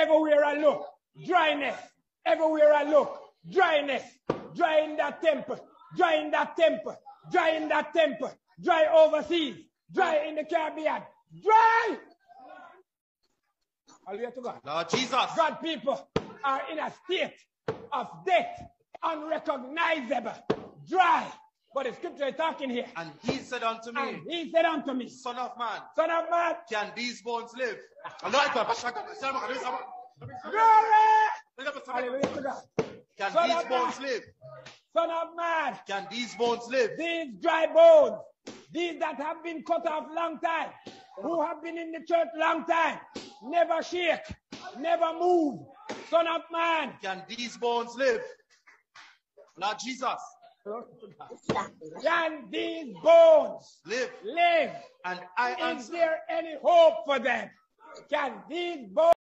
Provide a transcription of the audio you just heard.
Everywhere I look, dryness. Everywhere I look, dryness. Dry in that temple, dry in that temple, dry in that temple, dry overseas, dry in the Caribbean, dry. Hallelujah to God. Lord Jesus. God people are in a state of death, unrecognizable, dry. But the scripture is talking here. And he said unto me, And he said unto me, Son of man, Son of man, can these bones live? glory! Can Son these bones man. live? Son of man, Can these bones live? these dry bones, these that have been cut off long time, who have been in the church long time, never shake, never move. Son of man, Can these bones live? Lord Jesus, can these bones live. live? And I Is answer, there any hope for them? Can these bones